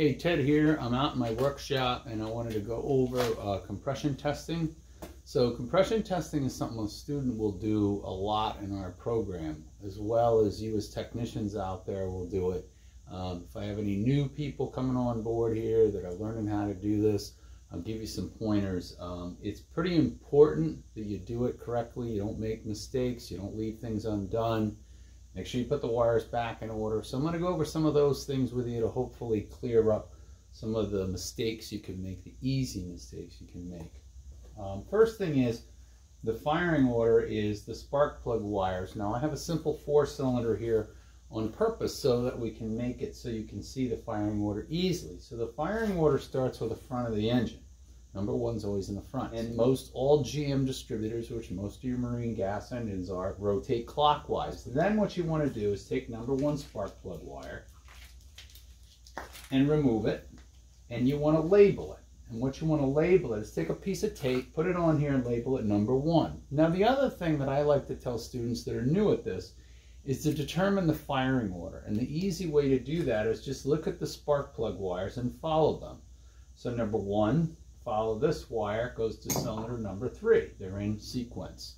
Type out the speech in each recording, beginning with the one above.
Hey, Ted here. I'm out in my workshop and I wanted to go over uh, compression testing. So compression testing is something a student will do a lot in our program, as well as you as technicians out there will do it. Um, if I have any new people coming on board here that are learning how to do this, I'll give you some pointers. Um, it's pretty important that you do it correctly. You don't make mistakes. You don't leave things undone. Make sure you put the wires back in order. So I'm going to go over some of those things with you to hopefully clear up some of the mistakes you can make, the easy mistakes you can make. Um, first thing is, the firing order is the spark plug wires. Now I have a simple four cylinder here on purpose so that we can make it so you can see the firing order easily. So the firing order starts with the front of the engine. Number one's always in the front. And most all GM distributors, which most of your marine gas engines are, rotate clockwise. Then what you want to do is take number one spark plug wire and remove it. And you want to label it. And what you want to label it is take a piece of tape, put it on here and label it number one. Now the other thing that I like to tell students that are new at this is to determine the firing order. And the easy way to do that is just look at the spark plug wires and follow them. So number one, follow this wire, goes to cylinder number three. They're in sequence.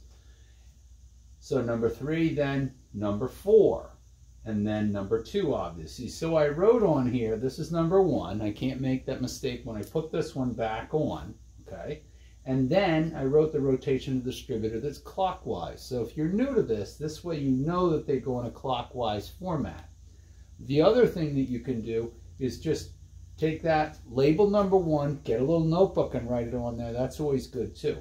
So number three, then number four, and then number two, obviously. So I wrote on here, this is number one. I can't make that mistake when I put this one back on, okay? And then I wrote the rotation of the distributor that's clockwise. So if you're new to this, this way you know that they go in a clockwise format. The other thing that you can do is just take that label number one, get a little notebook and write it on there. That's always good too.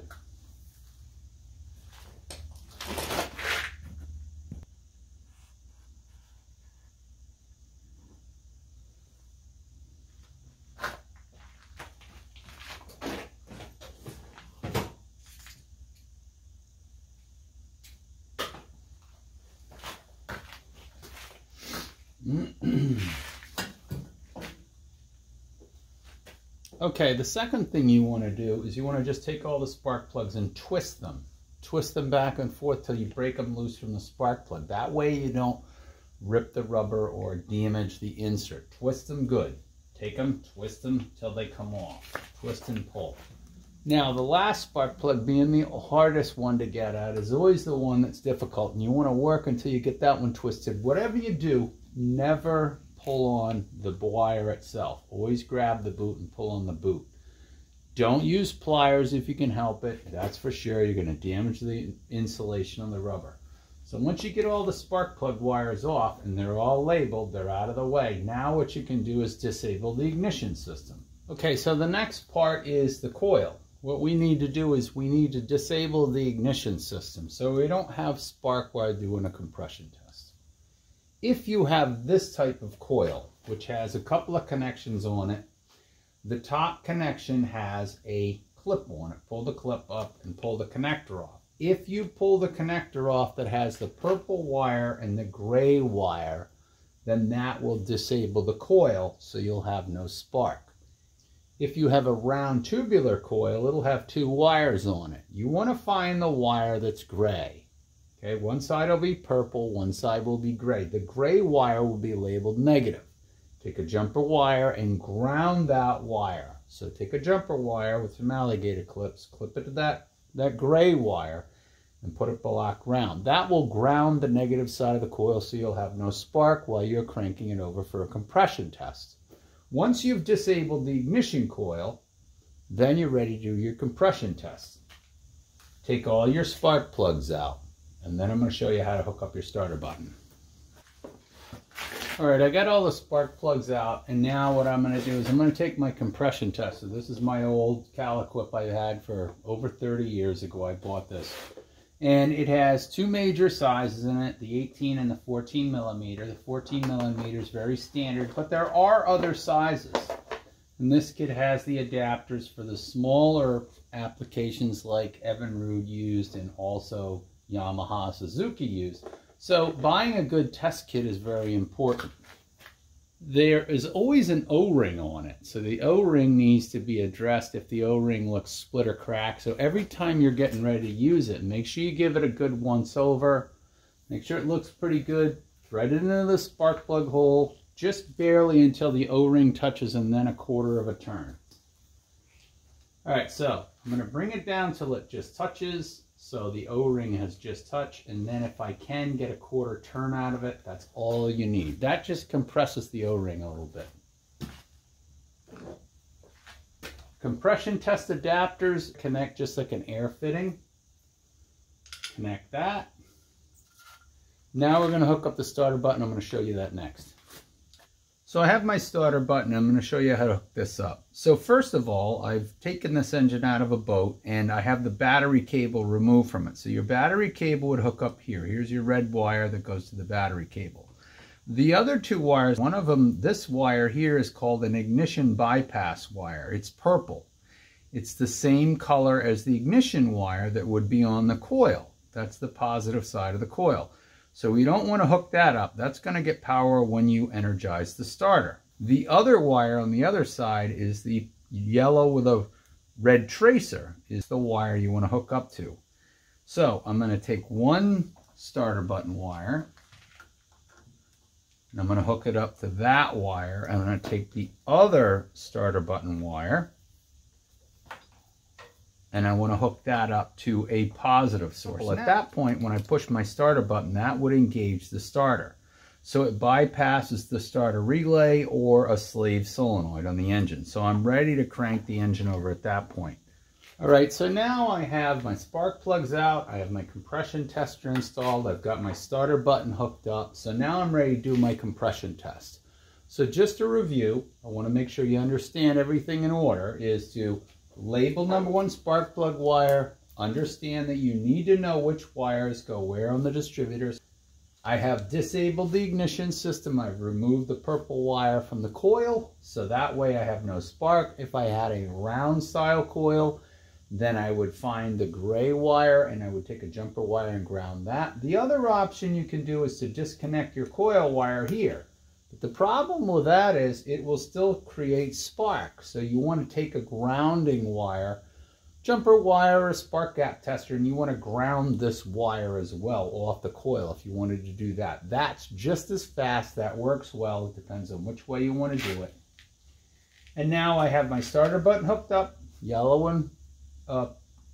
Okay, the second thing you want to do is you want to just take all the spark plugs and twist them. Twist them back and forth till you break them loose from the spark plug. That way you don't rip the rubber or damage the insert. Twist them good. Take them, twist them till they come off. Twist and pull. Now, the last spark plug being the hardest one to get at is always the one that's difficult, and you want to work until you get that one twisted. Whatever you do, never pull on the wire itself. Always grab the boot and pull on the boot. Don't use pliers if you can help it. That's for sure. You're going to damage the insulation on the rubber. So once you get all the spark plug wires off and they're all labeled, they're out of the way. Now what you can do is disable the ignition system. Okay, so the next part is the coil. What we need to do is we need to disable the ignition system so we don't have spark while doing a compression test if you have this type of coil, which has a couple of connections on it, the top connection has a clip on it. Pull the clip up and pull the connector off. If you pull the connector off that has the purple wire and the gray wire, then that will disable the coil so you'll have no spark. If you have a round tubular coil, it'll have two wires on it. You want to find the wire that's gray. Okay, one side will be purple, one side will be gray. The gray wire will be labeled negative. Take a jumper wire and ground that wire. So take a jumper wire with some alligator clips, clip it to that, that gray wire, and put it black ground. That will ground the negative side of the coil so you'll have no spark while you're cranking it over for a compression test. Once you've disabled the ignition coil, then you're ready to do your compression test. Take all your spark plugs out. And then I'm going to show you how to hook up your starter button. All right, I got all the spark plugs out, and now what I'm going to do is I'm going to take my compression tester. This is my old Cal-Equip I had for over 30 years ago. I bought this. And it has two major sizes in it, the 18 and the 14 millimeter. The 14 millimeter is very standard, but there are other sizes. And this kit has the adapters for the smaller applications like Evinrude used and also Yamaha, Suzuki use. So buying a good test kit is very important. There is always an O-ring on it. So the O-ring needs to be addressed if the O-ring looks split or cracked. So every time you're getting ready to use it, make sure you give it a good once over. Make sure it looks pretty good. Thread it into the spark plug hole. just barely until the O-ring touches and then a quarter of a turn. All right, so I'm gonna bring it down till it just touches. So the O-ring has just touched. And then if I can get a quarter turn out of it, that's all you need. That just compresses the O-ring a little bit. Compression test adapters connect just like an air fitting. Connect that. Now we're going to hook up the starter button. I'm going to show you that next. So I have my starter button. I'm going to show you how to hook this up. So first of all, I've taken this engine out of a boat and I have the battery cable removed from it. So your battery cable would hook up here. Here's your red wire that goes to the battery cable. The other two wires, one of them, this wire here is called an ignition bypass wire. It's purple. It's the same color as the ignition wire that would be on the coil. That's the positive side of the coil. So we don't want to hook that up. That's going to get power when you energize the starter. The other wire on the other side is the yellow with a red tracer is the wire you want to hook up to. So I'm going to take one starter button wire and I'm going to hook it up to that wire. I'm going to take the other starter button wire and I want to hook that up to a positive source. Well, at that point, when I push my starter button, that would engage the starter. So it bypasses the starter relay or a slave solenoid on the engine. So I'm ready to crank the engine over at that point. All right, so now I have my spark plugs out, I have my compression tester installed, I've got my starter button hooked up, so now I'm ready to do my compression test. So just to review, I want to make sure you understand everything in order, is to label number one spark plug wire, understand that you need to know which wires go where on the distributors. I have disabled the ignition system. I've removed the purple wire from the coil, so that way I have no spark. If I had a round style coil, then I would find the gray wire and I would take a jumper wire and ground that. The other option you can do is to disconnect your coil wire here. But the problem with that is it will still create spark. So you want to take a grounding wire, jumper wire, a spark gap tester, and you want to ground this wire as well off the coil if you wanted to do that. That's just as fast. That works well. It depends on which way you want to do it. And now I have my starter button hooked up, yellow and uh,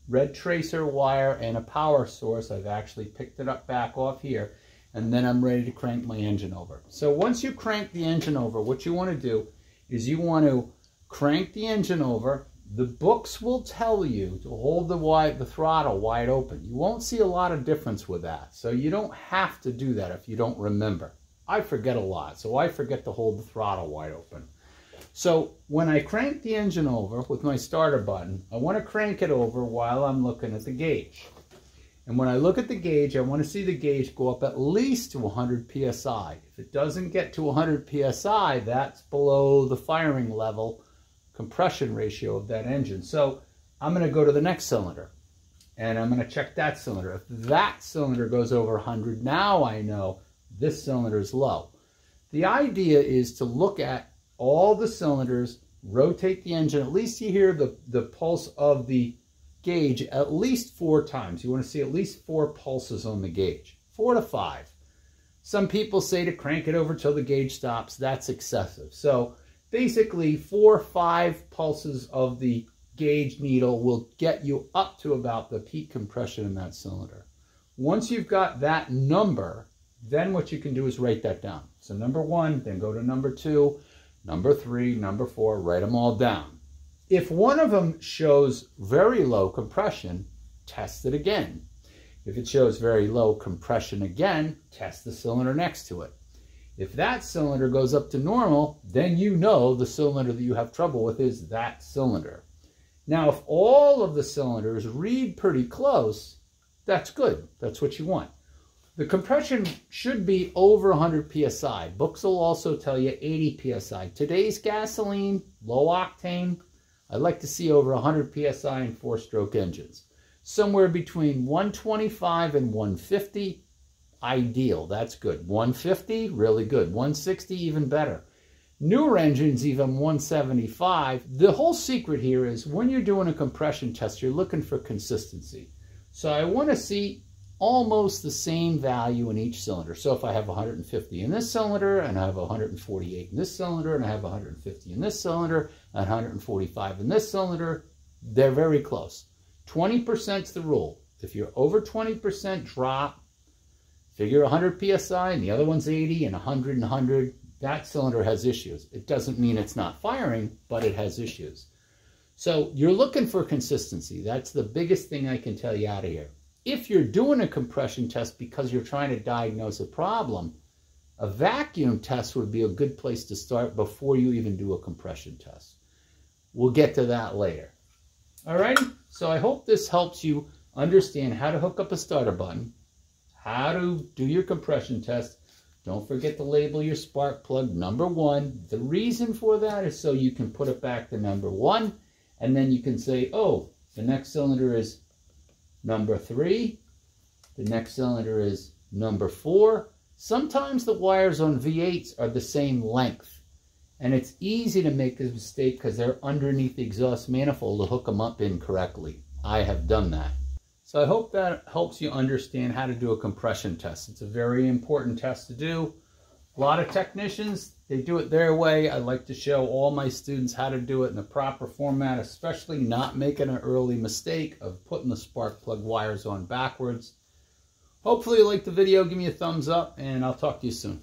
red tracer wire, and a power source. I've actually picked it up back off here and then I'm ready to crank my engine over. So once you crank the engine over, what you want to do is you want to crank the engine over. The books will tell you to hold the wide, the throttle wide open. You won't see a lot of difference with that. So you don't have to do that if you don't remember. I forget a lot, so I forget to hold the throttle wide open. So when I crank the engine over with my starter button, I want to crank it over while I'm looking at the gauge. And when I look at the gauge, I want to see the gauge go up at least to 100 psi. If it doesn't get to 100 psi, that's below the firing level compression ratio of that engine. So I'm going to go to the next cylinder and I'm going to check that cylinder. If that cylinder goes over 100, now I know this cylinder is low. The idea is to look at all the cylinders, rotate the engine, at least you hear the, the pulse of the gauge at least four times. You want to see at least four pulses on the gauge, four to five. Some people say to crank it over till the gauge stops. That's excessive. So basically four or five pulses of the gauge needle will get you up to about the peak compression in that cylinder. Once you've got that number, then what you can do is write that down. So number one, then go to number two, number three, number four, write them all down. If one of them shows very low compression, test it again. If it shows very low compression again, test the cylinder next to it. If that cylinder goes up to normal, then you know the cylinder that you have trouble with is that cylinder. Now, if all of the cylinders read pretty close, that's good. That's what you want. The compression should be over 100 psi. Books will also tell you 80 psi. Today's gasoline, low octane, I'd like to see over 100 psi in four-stroke engines. Somewhere between 125 and 150, ideal. That's good. 150, really good. 160, even better. Newer engines, even 175. The whole secret here is when you're doing a compression test, you're looking for consistency. So I want to see almost the same value in each cylinder. So if I have 150 in this cylinder and I have 148 in this cylinder and I have 150 in this cylinder and 145 in this cylinder, they're very close. 20% is the rule. If you're over 20% drop, figure 100 psi and the other one's 80 and 100 and 100, that cylinder has issues. It doesn't mean it's not firing, but it has issues. So you're looking for consistency. That's the biggest thing I can tell you out of here. If you're doing a compression test because you're trying to diagnose a problem, a vacuum test would be a good place to start before you even do a compression test. We'll get to that later. Alrighty, so I hope this helps you understand how to hook up a starter button, how to do your compression test. Don't forget to label your spark plug number one. The reason for that is so you can put it back to number one, and then you can say, oh, the next cylinder is number three, the next cylinder is number four. Sometimes the wires on V8s are the same length. And it's easy to make a mistake because they're underneath the exhaust manifold to hook them up incorrectly. I have done that. So I hope that helps you understand how to do a compression test. It's a very important test to do. A lot of technicians, they do it their way. I like to show all my students how to do it in the proper format, especially not making an early mistake of putting the spark plug wires on backwards. Hopefully you liked the video. Give me a thumbs up and I'll talk to you soon.